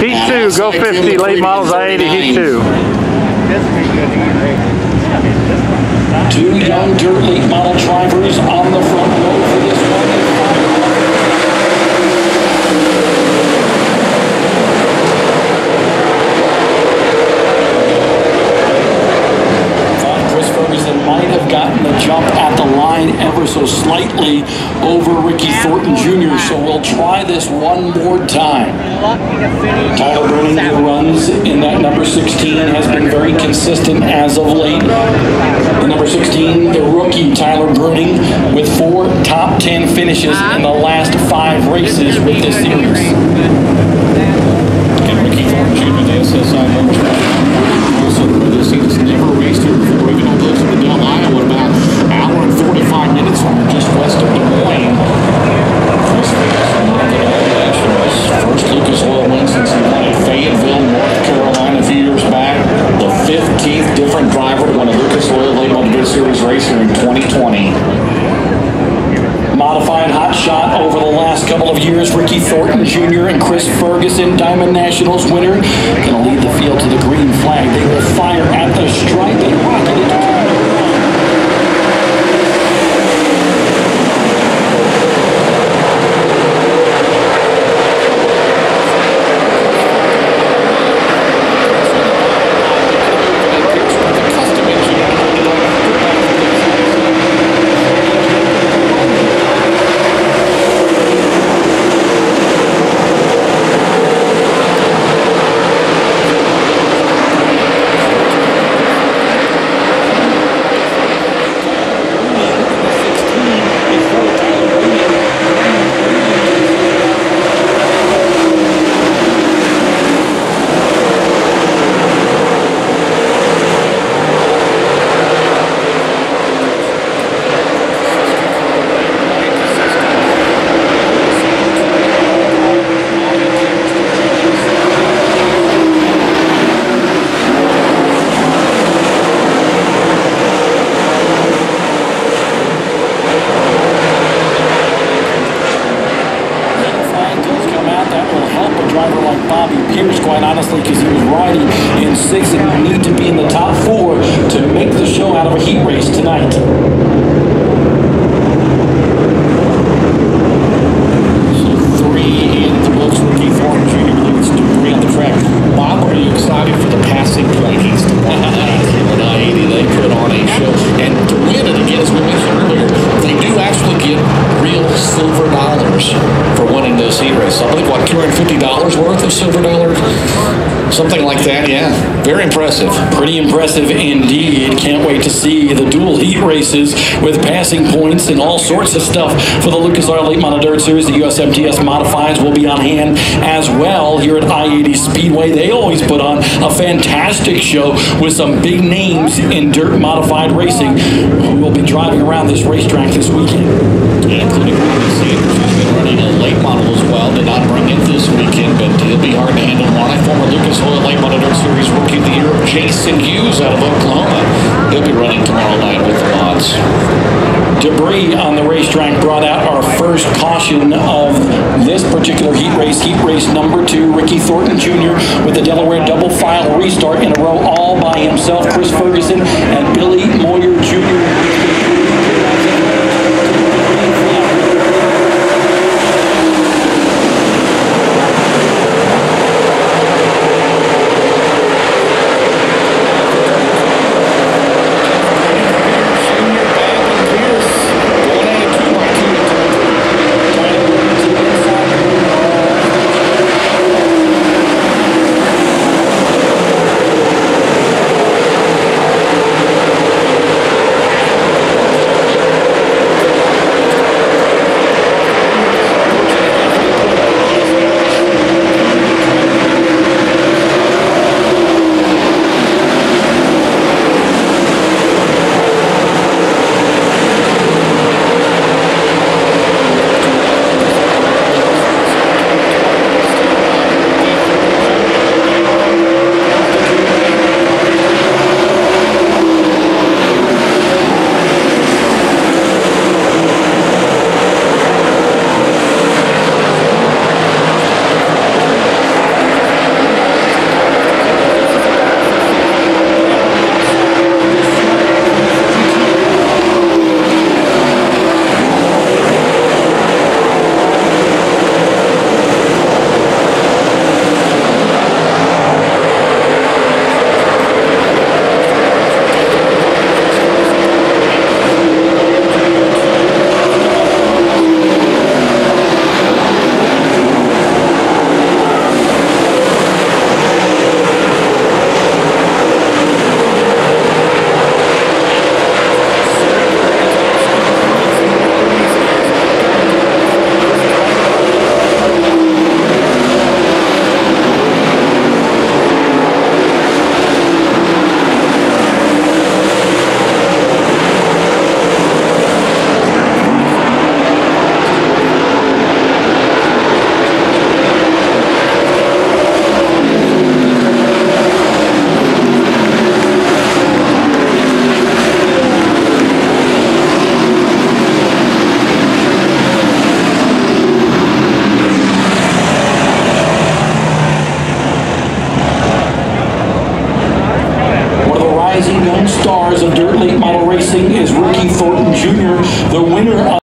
Heat two, go 50, late models I-80, heat two. Two young dirt late model drivers on the front row for this one. Thought Chris Ferguson might have gotten the jump at the line ever so slightly over Ricky Thornton Jr., so we'll try this one more time. Tyler Bruening, who runs in that number 16, has been very consistent as of late. The number 16, the rookie Tyler Bruening, with four top 10 finishes in the last five races with this series. Again, Ricky Thornton Jr., the SSI number also this he's never raced here before, even though those in Adel, Iowa, about an hour and 45 minutes from just west of Des Moines. Chris Ferguson, one of the All Nationals, first Lucas Oil win since he won at Fayetteville, North Carolina a few years back. The 15th different driver to win a Lucas Oil Late Model Dirt Series race here in 2020 modified hot shot over the last couple of years. Ricky Thornton Jr. and Chris Ferguson, Diamond Nationals winner, going to lead the field to the green flag. They will fire at the stripe and rocket into turn number one. flag does come out, that will help a driver like Quite honestly, because he was riding in six and you need to be in the top four to make the show out of a heat race tonight. Something like that, yeah. Very impressive. Pretty impressive indeed. Can't wait to see the dual heat races with passing points and all sorts of stuff for the Lucas Oil Late Model Dirt Series. The USMTS Modifieds will be on hand as well here at I-80 Speedway. They always put on a fantastic show with some big names in dirt modified racing who will be driving around this racetrack this weekend. With the. Debris on the racetrack brought out our first caution of this particular heat race, heat race number two. Ricky Thornton Jr. with the Delaware double file restart in a row all by himself. Chris Ferguson and Billy stars of dirt late model racing is Ricky Thornton Jr., the winner of